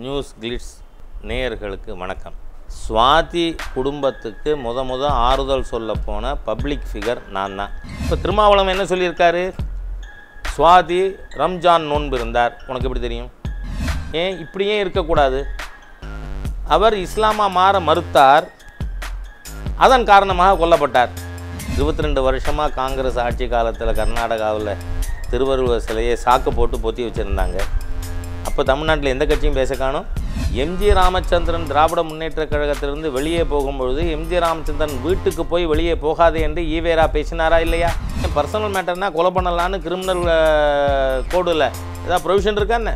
News glitz நேயர்களுக்கு வணக்கம். சுவாதி குடும்பத்துக்கு முத முத ஆறுதல் சொல்ல போன பப்ளிக் ஃபிகர் நான் தான். இப்போ திருமாவளம் என்ன சொல்லியிருக்காரு? சுவாதி ரம்ஜான் நோன்பு இருந்தார். உனக்கு எப்படி தெரியும்? ஏன் இப்படியே இருக்கக்கூடாது? அவர் இஸ்லாமாக மாற மறுத்தார். அதன் காரணமாக கொல்லப்பட்டார். இருபத்தி ரெண்டு வருஷமாக காங்கிரஸ் ஆட்சி காலத்தில் கர்நாடகாவில் திருவள்ளுவர் சிலையை சாக்கு போட்டு பொத்தி வச்சுருந்தாங்க. அப்போ தமிழ்நாட்டில் எந்த கட்சியும் பேச காணும். எம்ஜி ராமச்சந்திரன் திராவிட முன்னேற்ற கழகத்திலிருந்து வெளியே போகும்பொழுது எம்ஜி ராமச்சந்திரன் வீட்டுக்கு போய் வெளியே போகாதே என்று ஈவேரா பேசினாரா இல்லையா? பர்சனல் மேட்டர்னா கொலை பண்ணலான்னு கிரிமினல் கோடில். ஏதாவது ப்ரொவிஷன் இருக்கா என்ன?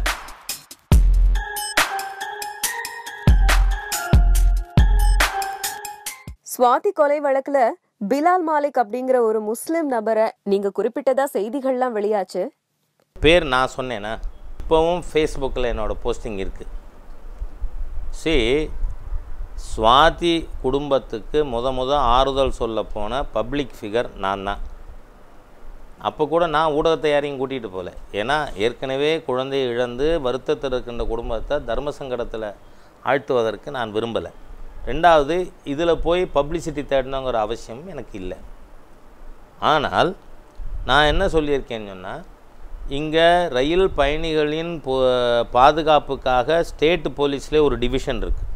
சுவாதி கொலை வழக்குல பிலால் மாலிக் அப்படிங்கிற ஒரு முஸ்லிம் நபரை நீங்க குறிப்பிட்டதா செய்திகள்லாம் வெளியாச்சு? பேர் நான் சொன்னேனா? இப்போவும் ஃபேஸ்புக்கில் என்னோடய போஸ்டிங் இருக்குது சி சுவாதி குடும்பத்துக்கு முத முத ஆறுதல் சொல்ல போன பப்ளிக் ஃபிகர் நான் தான். அப்போ கூட நான் ஊடகத்தை யாரையும் கூட்டிகிட்டு போகல ஏன்னா ஏற்கனவே குழந்தை இழந்து வருத்தத்தில் இருக்கின்ற குடும்பத்தை தர்ம சங்கடத்தில் ஆழ்த்துவதற்கு நான் விரும்பலை. ரெண்டாவது இதில் போய் பப்ளிசிட்டி தேடணுங்கிற அவசியம் எனக்கு இல்லை. ஆனால் நான் என்ன சொல்லியிருக்கேன்னு சொன்னால் இங்கே ரயில் பயணிகளின் போ- பாதுகாப்புக்காக ஸ்டேட் போலீஸ்லேயே ஒரு டிவிஷன் இருக்குது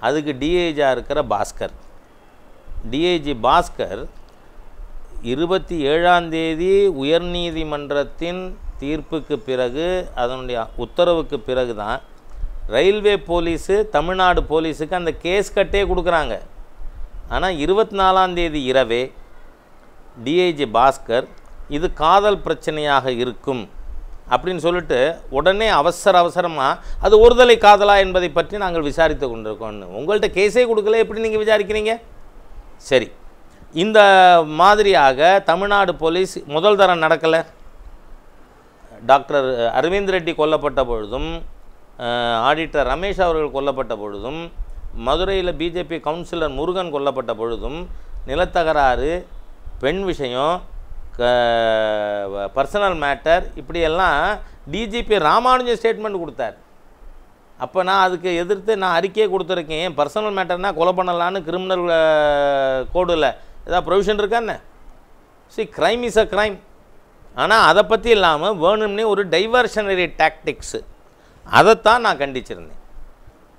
அதுக்கு டிஐஜியாக இருக்கிற பாஸ்கர். டிஐஜி பாஸ்கர் இருபத்தி ஏழாந்தேதி உயர்நீதிமன்றத்தின் தீர்ப்புக்கு பிறகு அதனுடைய உத்தரவுக்கு பிறகு தான் ரயில்வே போலீஸு தமிழ்நாடு போலீஸுக்கு அந்த கேஸ் கட்டே கொடுக்குறாங்க. ஆனால் இருபத்தி நாலாம் தேதி இரவே டிஐஜி பாஸ்கர் இது காதல் பிரச்சனையாக இருக்கும் அப்படின்னு சொல்லிட்டு உடனே அவசர அவசரமாக அது ஒருதலை காதலா என்பதை பற்றி நாங்கள் விசாரித்து கொண்டிருக்கோம்னு. உங்கள்கிட்ட கேஸே கொடுக்கல எப்படி நீங்கள் விசாரிக்கிறீங்க? சரி. இந்த மாதிரியாக தமிழ்நாடு போலீஸ் முதல் தரம் நடக்கலை. டாக்டர் அரவிந்த் ரெட்டி கொல்லப்பட்ட பொழுதும் ஆடிட்டர் ரமேஷ் அவர்கள் கொல்லப்பட்ட பொழுதும் மதுரையில் பிஜேபி கவுன்சிலர் முருகன் கொல்லப்பட்ட பொழுதும் நிலத்தகராறு பெண் விஷயம் பர்சனல் மேட்டர் இப்படியெல்லாம் டிஜிபி ராமானுஜன் ஸ்டேட்மெண்ட் கொடுத்தார். அப்போ நான் அதுக்கு எதிர்த்து நான் அறிக்கையே கொடுத்துருக்கேன். ஏன் பர்சனல் மேட்டர்னால் கொலை பண்ணலான்னு கிரிமினல் கோடில் ஏதாவது ப்ரொவிஷன் இருக்கான்னு see crime is a crime ஆனால் அதை பற்றி இல்லாமல் வேணும்னே ஒரு டைவர்ஷனரி டாக்டிக்ஸு அதைத்தான் நான் கண்டிச்சிருந்தேன்.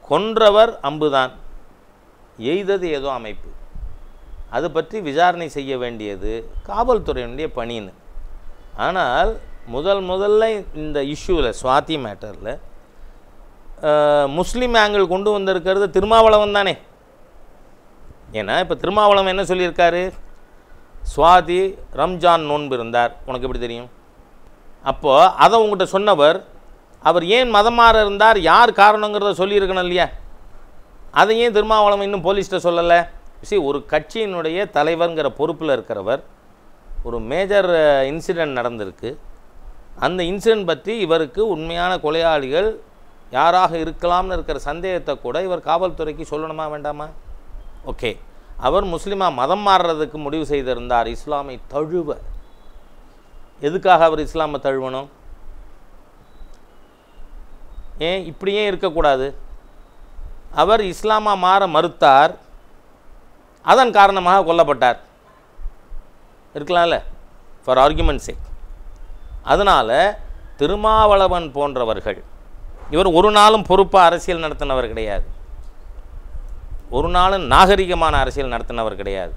கொன்றவர் அம்புதான். எய்தது ஏதோ அமைப்பு. அது பற்றி விசாரணை செய்ய வேண்டியது காவல்துறையினுடைய பணின்னு. ஆனால் முதல் முதல்ல இந்த இஷ்யூவில் சுவாதி மேட்டரில் முஸ்லீம் ஆங்கிள் கொண்டு வந்திருக்கிறது திருமாவளவன் தானே. ஏன்னா இப்போ திருமாவளவன் என்ன சொல்லியிருக்காரு? சுவாதி ரம்ஜான் நோன்பு இருந்தார். உனக்கு எப்படி தெரியும்? அப்போது அதை உங்கள்கிட்ட சொன்னவர் அவர் ஏன் மதமாற இருந்தார்? யார் காரணங்கிறத சொல்லியிருக்கணும் இல்லையா? அதை ஏன் திருமாவளவன் இன்னும் போலீஸ்கிட்ட சொல்லலை. சி ஒரு கட்சியினுடைய தலைவர்ங்கிற பொறுப்பில் இருக்கிறவர் ஒரு மேஜர் இன்சிடெண்ட் நடந்திருக்கு. அந்த இன்சிடெண்ட் பற்றி இவருக்கு உண்மையான கொலையாளிகள் யாராக இருக்கலாம்னு இருக்கிற சந்தேகத்தை கூட இவர் காவல்துறைக்கு சொல்லணுமா வேண்டாமா? ஓகே அவர் முஸ்லீமாக மதம் மாறுறதுக்கு முடிவு செய்திருந்தார். இஸ்லாமை தழுவ. எதுக்காக அவர் இஸ்லாமை தழுவணும்? ஏன் இப்படியே இருக்கக்கூடாது? அவர் இஸ்லாமாக மாற மறுத்தார். அதன் காரணமாக கொல்லப்பட்டார். இருக்கலாம்ல? ஃபார் ஆர்குமெண்ட் சேக் அதனால் திருமாவளவன் போன்றவர்கள் இவர் ஒரு நாளும் பொறுப்பாக அரசியல் நடத்தினவர் கிடையாது. ஒரு நாளும் நாகரிகமான அரசியல் நடத்தினவர் கிடையாது.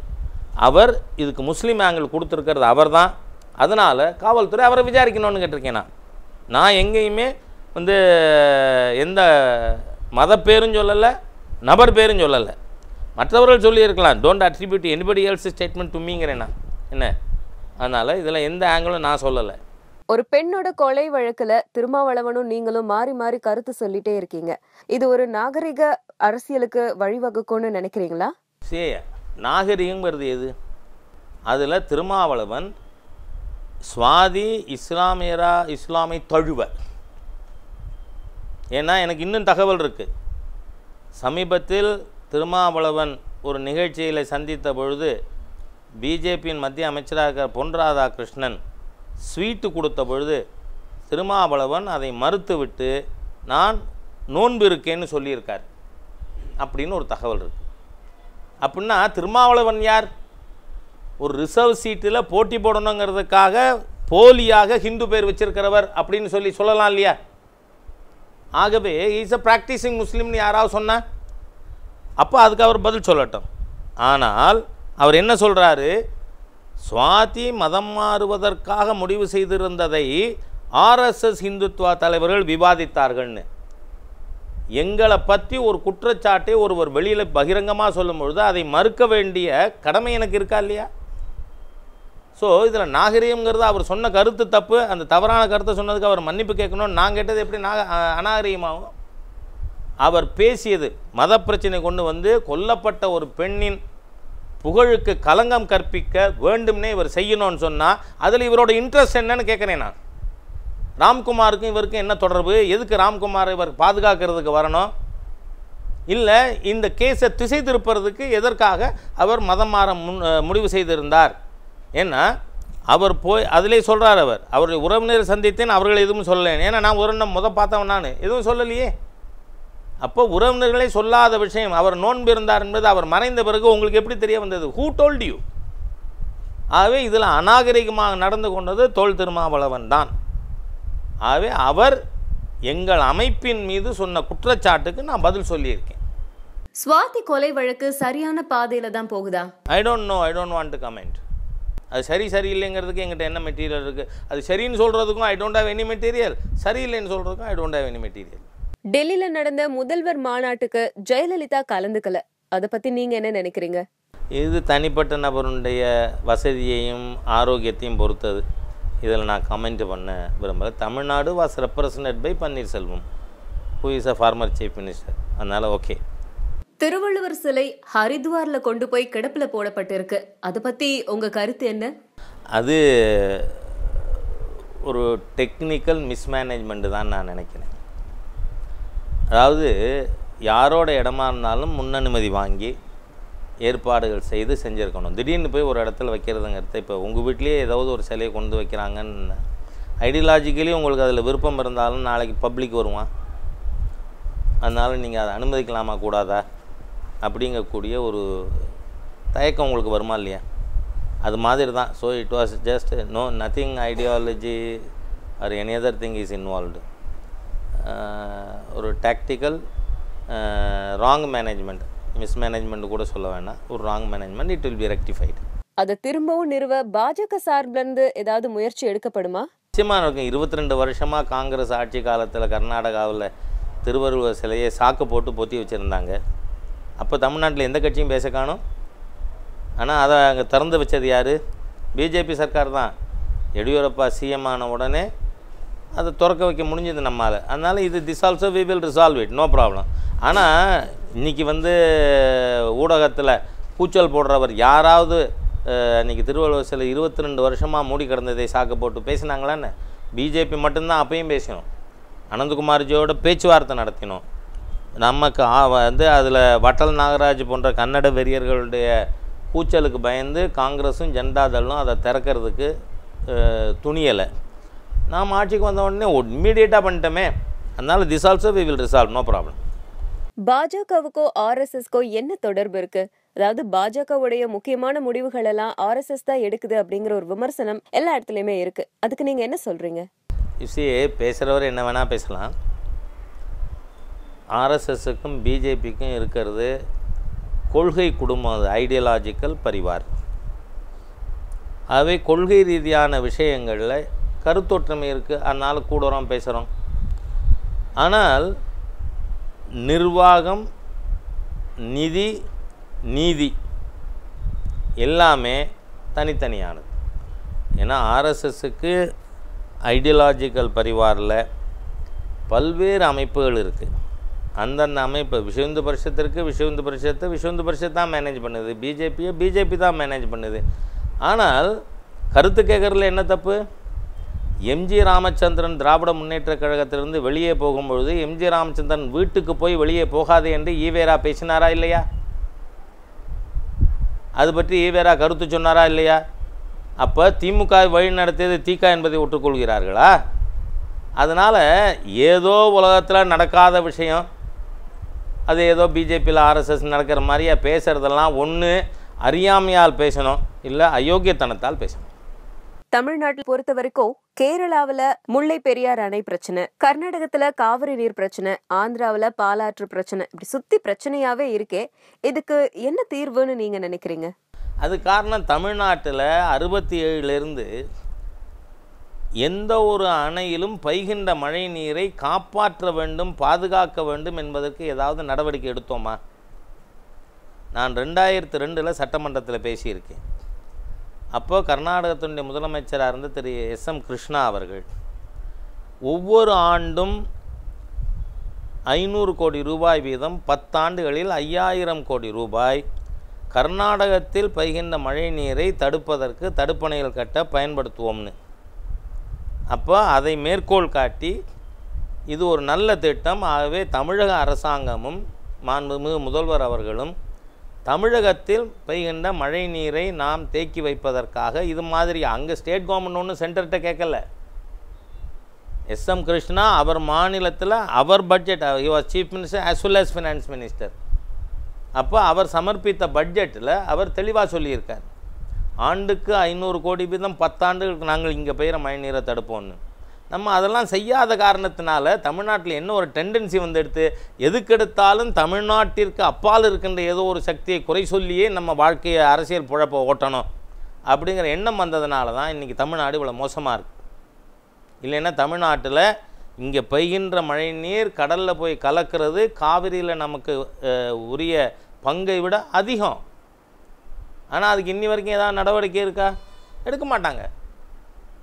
அவர் இதுக்கு முஸ்லீம் ஆங்கிள் கொடுத்துருக்கிறது அவர் தான் அதனால் காவல்துறை அவரை விசாரிக்கணும்னு கேட்டிருக்கேன் நான். நான் எங்கேயுமே வந்து எந்த மத பேரும் சொல்லலை நபர் பேரும் சொல்லலை. மற்றவர்கள் சொல்லியிருக்கலாம் don't attribute anybody else statement to மீங்கிறேன் நான் என்ன? அதனால் இதில் எந்த ஆங்கிளும் நான் சொல்லலை. ஒரு பெண்ணோட கொலை வழக்குல திருமாவளவனும் நீங்களும் மாறி மாறி கருத்து சொல்லிட்டே இருக்கீங்க. இது ஒரு நாகரிக அரசியலுக்கு வழிவகுக்கும்னு நினைக்கிறீங்களா? சே நாகரிகங்கிறது எது? அதில் திருமாவளவன் சுவாதி இஸ்லாமியரா இஸ்லாமை தழுவ ஏன்னா எனக்கு இன்னும் தகவல் இருக்குது சமீபத்தில் திருமாவளவன் ஒரு நிகழ்ச்சியில் சந்தித்த பொழுது பிஜேபியின் மத்திய அமைச்சராக பொன் ராதாகிருஷ்ணன் ஸ்வீட்டு கொடுத்த பொழுது திருமாவளவன் அதை மறுத்துவிட்டு நான் நோன்பு இருக்கேன்னு சொல்லியிருக்கார் அப்படின்னு ஒரு தகவல் இருக்குது அப்படின்னா திருமாவளவன் யார்? ஒரு ரிசர்வ் சீட்டில் போட்டி போடணுங்கிறதுக்காக போலியாக ஹிந்து பேர் வச்சிருக்கிறவர் அப்படின்னு சொல்லி சொல்லலாம் இல்லையா? ஆகவே இஸ் அ ப்ராக்டிசிங் முஸ்லீம்னு யாராவது சொன்னால் அப்போ அதுக்கு அவர் பதில் சொல்லட்டும். ஆனால் அவர் என்ன சொல்கிறாரு சுவாதி மதம் மாறுவதற்காக முடிவு செய்திருந்ததை ஆர்எஸ்எஸ் இந்துத்துவா தலைவர்கள் விவாதித்தார்கள்னு. எங்களை பற்றி ஒரு குற்றச்சாட்டை ஒருவர் வெளியில் பகிரங்கமாக சொல்லும் பொழுது அதை மறுக்க வேண்டிய கடமை எனக்கு இருக்கா இல்லையா? ஸோ இதில் நாகரிகம்ங்கிறது அவர் சொன்ன கருத்து தப்பு. அந்த தவறான கருத்தை சொன்னதுக்கு அவர் மன்னிப்பு கேட்கணும் நான் கேட்டது எப்படி நாக அநாகரீகமாகும்? அவர் பேசியது மத பிரச்சனை கொண்டு வந்து கொல்லப்பட்ட ஒரு பெண்ணின் புகழுக்கு களங்கம் கற்பிக்க வேண்டும்னே இவர் செய்யணும்னு சொன்னால் அதில் இவரோட இன்ட்ரெஸ்ட் என்னன்னு கேட்குறேன் நான். ராம்குமாருக்கும் இவருக்கும் என்ன தொடர்பு? எதுக்கு ராம்குமார் இவர் பாதுகாக்கிறதுக்கு வரணும்? இல்லை இந்த கேஸை திசை திருப்புறதுக்கு எதற்காக அவர் மதம் மாற முன் முடிவு செய்திருந்தார்? ஏன்னா அவர் போய் அதிலே சொல்கிறார் அவர். அவருடைய உறவினர் சந்தித்தேன் அவர்கள் எதுவும் சொல்லலை ஏன்னா நான் ஒரு முத பார்த்தவன் நான். எதுவும் சொல்லலையே. அப்போ உறவினர்களே சொல்லாத விஷயம் அவர் நோன்பு இருந்தார் என்பது அவர் மறைந்த பிறகு உங்களுக்கு எப்படி தெரிய வந்தது? ஹூ டோல்ட் யூ ஆகவே இதில் அநாகரிகமாக நடந்து கொண்டது தோல் திருமாவளவன் தான். ஆகவே அவர் எங்கள் அமைப்பின் மீது சொன்ன குற்றச்சாட்டுக்கு நான் பதில் சொல்லியிருக்கேன். சுவாதி கொலை வழக்கு சரியான பாதையில தான் போகுதா? I don't know I don't want to comment அது சரி சரியில்லைங்கிறதுக்கு எங்கிட்ட என்ன மெட்டீரியல் இருக்குது அது சரின்னு சொல்கிறதுக்கும் I don't have any material சரியில்லைன்னு சொல்கிறதுக்கும் I don't have any material டெல்லியில நடந்த முதல்வர் மாநாட்டுக்கு ஜெயலலிதா கலந்துக்கல. அத பத்தி நீங்க என்ன நினைக்கிறீங்க? இது தனிப்பட்ட நபருடைய வசதியையும் ஆரோக்கியத்தையும் பொறுத்தது. இதில் நான் கமெண்ட் பண்ண விரும்பல. Tamil Nadu was represented by Panneerselvam who is a former chief minister அதனால் ஓகே திருவள்ளுவர் சிலை ஹரித்வார்ல கொண்டு போய் கிடப்புல போடப்பட்டிருக்கு. அத பத்தி உங்க கருத்து என்ன? அது ஒரு டெக்னிக்கல் மிஸ்மேனேஜ்மெண்ட்டு தான் நான் நினைக்கிறேன். அதாவது யாரோட இடமா இருந்தாலும் முன்னனுமதி வாங்கி ஏற்பாடுகள் செய்து செஞ்சுருக்கணும். திடீர்னு போய் ஒரு இடத்துல வைக்கிறதுங்கிறது இப்போ உங்கள் வீட்லேயே ஏதாவது ஒரு சிலையை கொண்டு வைக்கிறாங்கன்னு ஐடியாலஜிக்கலி உங்களுக்கு அதில் விருப்பம் இருந்தாலும் நாளைக்கு பப்ளிக் வருவான் அதனால் நீங்கள் அதை அனுமதிக்கலாமா கூடாதா? அப்படிங்கக்கூடிய ஒரு தயக்கம் உங்களுக்கு வருமா இல்லையா? அது மாதிரி தான் so it was just no nothing ideology or any other thing is involved ஒரு டாக்டிக்கல் ராங் மேனேஜ்மெண்ட் மிஸ்மேனேஜ்மெண்ட் கூட சொல்ல வேணாம். ஒரு wrong management it will be rectified அத திரும்பவும் நிறுவ பாஜக சார்பில இருந்து ஏதாவது முயற்சி எடுக்கப்படுமா? நிச்சயமாக இருக்கும். இருபத்தி ரெண்டு வருஷமாக காங்கிரஸ் ஆட்சி காலத்தில் கர்நாடகாவில் திருவள்ளுவர் சிலையை சாக்கு போட்டு பொத்தி வச்சுருந்தாங்க. அப்போ தமிழ்நாட்டில் எந்த கட்சியும் பேச காணும். ஆனால் அதை அங்கே திறந்து வச்சது யார்? பிஜேபி சர்க்கார் தான். எடியூரப்பா சிஎம் ஆன உடனே அதை திறக்க வைக்க முடிஞ்சது நம்மால். அதனால் இது this also we will resolve it no problem ஆனால் இன்றைக்கி வந்து ஊடகத்தில் கூச்சல் போடுறவர் யாராவது இன்றைக்கி திருவள்ளுவர் சில இருபத்தி ரெண்டு வருஷமாக மூடி கிடந்ததை சாக்கு போட்டு பேசினாங்களான்னு? பிஜேபி மட்டும்தான் அப்பயும் பேசணும் அனந்தகுமார்ஜியோட பேச்சுவார்த்தை நடத்தினோம். நமக்கு ஆ- வந்து அதில் வட்டல் நாகராஜ் போன்ற கன்னட வெறியர்களுடைய கூச்சலுக்கு பயந்து காங்கிரஸும் ஜனதாதளும் அதை திறக்கிறதுக்கு துணியலை. நாம் ஆட்சிக்கு வந்த உடனே இம்மீடியட்டாக பண்ணிட்டோமே. அதனால this also we will resolve no problem பாஜகவுக்கோ ஆர்எஸ்எஸ்க்கோ என்ன தொடர்பு இருக்கு? அதாவது பாஜகவுடைய முக்கியமான முடிவுகள் எல்லாம் ஆர்எஸ்எஸ் தான் எடுக்குது அப்படிங்கிற ஒரு விமர்சனம் எல்லா இடத்துலயுமே இருக்கு. அதுக்கு நீங்க என்ன சொல்றீங்க? யூசி பேசுகிறவர் என்ன வேணால் பேசலாம். ஆர்எஸ்எஸ்ஸுக்கும் பிஜேபிக்கும் இருக்கிறது கொள்கை குடும்பம் அது ஐடியலாஜிக்கல் பரிவார். ஆகவே கொள்கை ரீதியான விஷயங்களில் கருத்தொற்றுமை இருக்குது அதனால் கூடுறோம் பேசுகிறோம் ஆனால் நிர்வாகம் நிதி நீதி எல்லாமே தனித்தனியானது. ஏன்னா ஆர்எஸ்எஸ்ஸுக்கு ஐடியாலஜிக்கல் பரிவாரில் பல்வேறு அமைப்புகள் இருக்குது அந்தந்த அமைப்பு விஸ்வ பரிஷத்திற்கு விஷவந்து பரிஷத்தை பரிஷத்து பரிஷத்தை பரிஷத் தான் மேனேஜ் பண்ணுது. பிஜேபியை பிஜேபி தான் மேனேஜ் பண்ணுது. ஆனால் கருத்து கேட்குறதுல என்ன தப்பு? எம்ஜி ராமச்சந்திரன் திராவிட முன்னேற்றக் கழகத்திலிருந்து வெளியே போகும்பொழுது எம்ஜி ராமச்சந்திரன் வீட்டுக்கு போய் வெளியே போகாதே என்று ஈவேரா பேசினாரா இல்லையா? அது பற்றி ஈவேரா கருத்து சொன்னாரா இல்லையா? அப்போ திமுக வழி நடத்தியது தீகா என்பதை ஒற்றுக்கொள்கிறார்களா அதனால் ஏதோ உலகத்தில் நடக்காத விஷயம். அது ஏதோ பிஜேபியில் ஆர்எஸ்எஸ் நடக்கிற மாதிரியா பேசுகிறதெல்லாம் ஒன்று அறியாமையால் பேசணும் இல்லை அயோக்கியத்தனத்தால் பேசணும். தமிழ்நாட்டில் பொறுத்த வரைக்கும் கேரளாவில் முல்லை பெரியார் அணை பிரச்சனை கர்நாடகத்தில் காவிரி நீர் பிரச்சனை ஆந்திராவில் பாலாற்று பிரச்சனை இப்படி சுத்தி பிரச்சனையாவே இருக்கே. இதுக்கு என்ன தீர்வுன்னு நீங்க நினைக்கிறீங்க? அது காரணம் தமிழ்நாட்டில் அறுபத்தி ஏழுலேருந்து எந்த ஒரு அணையிலும் பைகின்ற மழை நீரை காப்பாற்ற வேண்டும் பாதுகாக்க வேண்டும் என்பதற்கு ஏதாவது நடவடிக்கை எடுத்தோமா? நான் ரெண்டாயிரத்து ரெண்டில் சட்டமன்றத்தில் பேசியிருக்கேன். அப்போது கர்நாடகத்தினுடைய முதலமைச்சராக இருந்த திரு எஸ் எம் கிருஷ்ணா அவர்கள் ஒவ்வொரு ஆண்டும் ஐநூறு கோடி ரூபாய் வீதம் பத்தாண்டுகளில் ஐயாயிரம் கோடி ரூபாய் கர்நாடகத்தில் பெய்கின்ற மழை நீரை தடுப்பதற்கு தடுப்பணைகள் கட்ட பயன்படுத்துவோம்னு. அப்போ அதை மேற்கோள் காட்டி இது ஒரு நல்ல திட்டம். ஆகவே தமிழக அரசாங்கமும் மாண்புமிகு முதல்வர் அவர்களும் தமிழகத்தில் பெய்கின்ற மழை நீரை நாம் தேக்கி வைப்பதற்காக இது மாதிரி அங்கே ஸ்டேட் கவர்மெண்ட் ஒன்றும் சென்டர்கிட்ட கேட்கல. எஸ். எம். கிருஷ்ணா அவர் மாநிலத்தில் அவர் budget was chief minister as well as finance minister அப்போ அவர் சமர்ப்பித்த பட்ஜெட்டில் அவர் தெளிவாக சொல்லியிருக்கார். ஆண்டுக்கு ஐநூறு கோடி வீதம் பத்தாண்டுகளுக்கு நாங்கள் இங்கே பெய்கிற மழைநீரை தடுப்போம்னு. நம்ம அதெல்லாம் செய்யாத காரணத்தினால தமிழ்நாட்டில் என்ன ஒரு டெண்டன்சி வந்துடுத்து எதுக்கெடுத்தாலும் தமிழ்நாட்டிற்கு அப்பால் இருக்கின்ற ஏதோ ஒரு சக்தியை குறை சொல்லியே நம்ம வாழ்க்கையை அரசியல் புழப்ப ஓட்டணும். அப்படிங்கிற எண்ணம் வந்ததுனால தான் இன்றைக்கி தமிழ்நாடு இவ்வளோ மோசமாக இருக்குது இல்லைன்னா தமிழ்நாட்டில் இங்கே பெய்கின்ற மழை நீர் கடலில் போய் கலக்கிறது காவிரியில் நமக்கு உரிய பங்கை விட அதிகம். ஆனால் அதுக்கு இன்னி வரைக்கும் ஏதாவது நடவடிக்கை இருக்கா? எடுக்க மாட்டாங்க.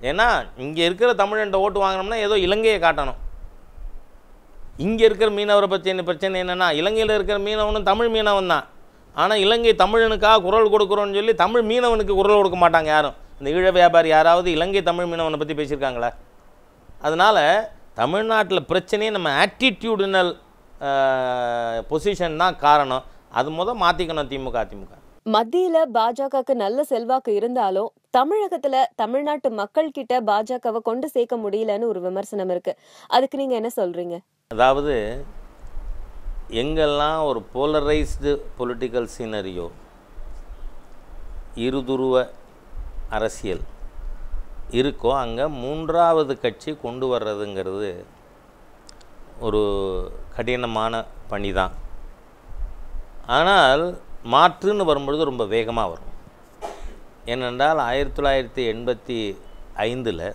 ஏன்னா இங்கே இருக்கிற தமிழன்ட்ட ஓட்டு வாங்கினோம்னா ஏதோ இலங்கையை காட்டணும். இங்கே இருக்கிற மீனவரை பிரச்சனை பிரச்சனை என்னென்னா இலங்கையில் இருக்கிற மீனவனும் தமிழ் மீனவன் தான். ஆனால் இலங்கை தமிழனுக்காக குரல் கொடுக்குறோன்னு சொல்லி தமிழ் மீனவனுக்கு குரல் கொடுக்க மாட்டாங்க யாரும். இந்த ஈழ வியாபாரி யாராவது இலங்கை தமிழ் மீனவனை பற்றி பேசியிருக்காங்களா? அதனால் தமிழ்நாட்டில் பிரச்சனையே நம்ம ஆட்டிடியூடினல் பொசிஷன் தான் காரணம். அது முத மாற்றிக்கணும் திமுக அதிமுக. மத்தியில பாஜகவுக்கு நல்ல செல்வாக்கு இருந்தாலும் தமிழகத்துல தமிழ்நாட்டு மக்கள் கிட்ட பாஜகவை கொண்டு சேர்க்க முடியலன்னு ஒரு விமர்சனம் இருக்கு. அதுக்கு நீங்க என்ன சொல்றீங்க? அதாவது எங்கெல்லாம் ஒரு போலரைஸ்டு பொலிட்டிக்கல் சீனரியோ இருதுருவ அரசியல் இருக்கோ அங்கே மூன்றாவது கட்சி கொண்டு வர்றதுங்கிறது ஒரு கடினமான பணி தான் ஆனால் மாற்றுன்னு வரும்பொழுது ரொம்ப வேகமாக வரும். ஏனென்றால் ஆயிரத்தி தொள்ளாயிரத்தி எண்பத்தி ஐந்தில்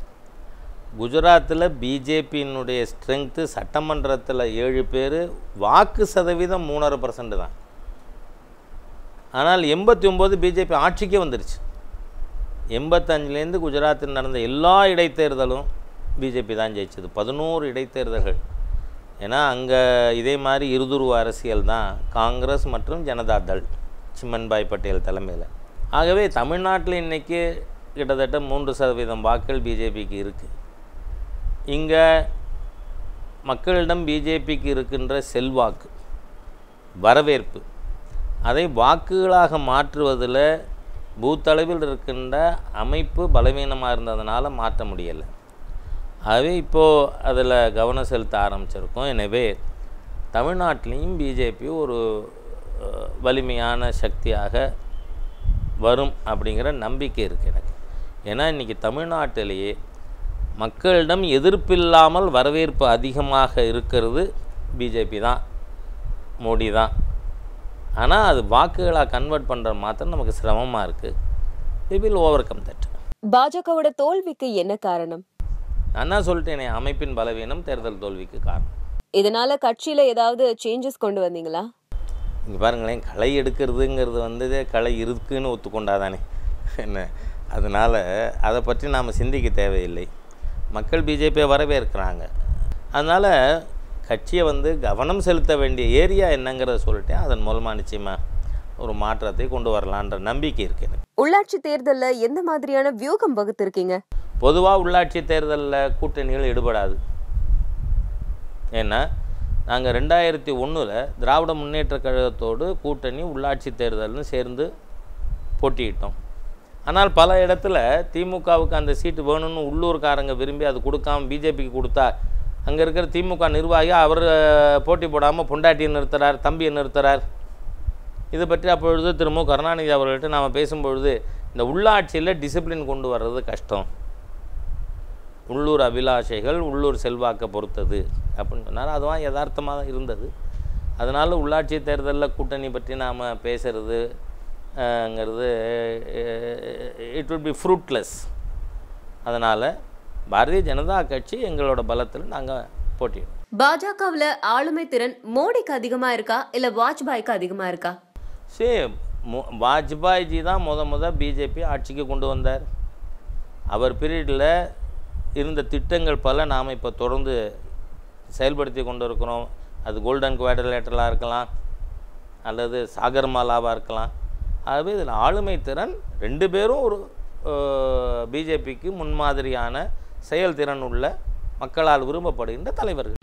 குஜராத்தில் பிஜேபியினுடைய ஸ்ட்ரென்த்து சட்டமன்றத்தில் ஏழு பேர் வாக்கு சதவீதம் மூணரை பர்சன்ட் தான். ஆனால் எண்பத்தி ஒம்பது பிஜேபி ஆட்சிக்கே வந்துருச்சு. எண்பத்தஞ்சிலேருந்து குஜராத்தில் நடந்த எல்லா இடைத்தேர்தலும் பிஜேபி தான் ஜெயிச்சது. பதினோரு இடைத்தேர்தல்கள். ஏன்னா அங்கே இதே மாதிரி இருதுருவ அரசியல் தான் காங்கிரஸ் மற்றும் ஜனதா தள். சிம்மன்பாய் பட்டேல் தலைமையில். ஆகவே தமிழ்நாட்டில் இன்றைக்கி கிட்டத்தட்ட மூன்று சதவீதம் வாக்குகள் பிஜேபிக்கு இருக்குது இங்கே மக்களிடம் பிஜேபிக்கு இருக்கின்ற செல்வாக்கு வரவேற்பு அதை வாக்குகளாக மாற்றுவதில் பூத்தளவில் இருக்கின்ற அமைப்பு பலவீனமாக இருந்ததுனால மாற்ற முடியலை. ஆகவே இப்போது அதில் கவனம் செலுத்த ஆரம்பிச்சிருக்கோம். எனவே தமிழ்நாட்டிலையும் பிஜேபி ஒரு வலிமையான சக்தியாக வரும் அப்படிங்கிற நம்பிக்கை இருக்குது எனக்கு. ஏன்னா இன்றைக்கி தமிழ்நாட்டிலேயே மக்களிடம் எதிர்ப்பில்லாமல் வரவேற்பு அதிகமாக இருக்கிறது பிஜேபி தான் மோடி தான். ஆனால் அது வாக்குகளாக கன்வெர்ட் பண்ணுற மாத்திரம் நமக்கு சிரமமாக இருக்குது we will overcome that பாஜகவோட தோல்விக்கு என்ன காரணம்? நான் தான் சொல்லிட்டேனே அமைப்பின் பலவீனம் தேர்தல் தோல்விக்கு காரணம். இதனால கட்சியில ஏதாவது சேஞ்சஸ் கொண்டு வந்தீங்களா? இங்கே பாருங்களேன் களை எடுக்கிறதுங்கிறது வந்து களை இருக்குன்னு ஒத்துக்கொண்டாதானே. என்ன? அதனால் அதை பற்றி நாம் சிந்திக்க தேவையில்லை. மக்கள் பிஜேபியை வரவேற்கிறாங்க. அதனால் கட்சியை வந்து கவனம் செலுத்த வேண்டிய ஏரியா என்னங்கிறத சொல்லிட்டேன். அதன் மூலமாக நிச்சயமாக ஒரு மாற்றத்தை கொண்டு வரலான்ற நம்பிக்கை இருக்கு எனக்கு. உள்ளாட்சி தேர்தல்ல எந்த மாதிரியான வியூகம் வகுத்திருக்கீங்க? பொதுவாக உள்ளாட்சி தேர்தலில் கூட்டணிகள் ஈடுபடாது. ஏன்னா நாங்கள் ரெண்டாயிரத்தி ஒன்றில் திராவிட முன்னேற்றக் கழகத்தோடு கூட்டணி உள்ளாட்சி தேர்தல்னு சேர்ந்து போட்டியிட்டோம். ஆனால் பல இடத்துல திமுகவுக்கு அந்த சீட்டு வேணும்னு உள்ளூர்காரங்க விரும்பி அது கொடுக்காம பிஜேபிக்கு கொடுத்தா அங்கே இருக்கிற திமுக நிர்வாகி அவர் போட்டி போடாமல் பொண்டாட்டியை நிறுத்துறார் தம்பியை நிறுத்துறார். இது பற்றி அப்பொழுது திரு மு. கருணாநிதி அவர்கள்ட்ட நாம் பேசும்பொழுது இந்த உள்ளாட்சியில் டிசிப்ளின் கொண்டு வர்றது கஷ்டம். உள்ளூர் அபிலாஷைகள் உள்ளூர் செல்வாக்கை பொறுத்தது. அப்படின்னு சொன்னார். அதுவும் யதார்த்தமாக தான் இருந்தது. அதனால் உள்ளாட்சி தேர்தலில் கூட்டணி பற்றி நாம் பேசுறது ங்கிறது இட் வில் பி ஃப்ரூட்லெஸ் அதனால் பாரதிய ஜனதா கட்சி எங்களோட பலத்தில் நாங்கள் போட்டியிடுவோம் பாஜகவுல ஆளுமை திறன் மோடிக்கு அதிகமா இருக்கா? இல்ல வாஜ்பாய்க்கு அதிகமா இருக்கா? மு வாஜ்பாய்ஜி தான் முத முத பிஜேபி ஆட்சிக்கு கொண்டு வந்தார். அவர் பீரியடில் இருந்த திட்டங்கள் பல நாம் இப்போ தொடர்ந்து செயல்படுத்தி கொண்டு இருக்கிறோம் அது கோல்டன் குவாட்ரிலேட்டரலாக இருக்கலாம் அல்லது சாகர்மாலாவாக இருக்கலாம். ஆகவே இதில் ஆளுமை திறன் ரெண்டு பேரும் ஒரு பிஜேபிக்கு முன்மாதிரியான செயல்திறன் உள்ள மக்களால் விரும்பப்படுகின்ற தலைவர்கள்.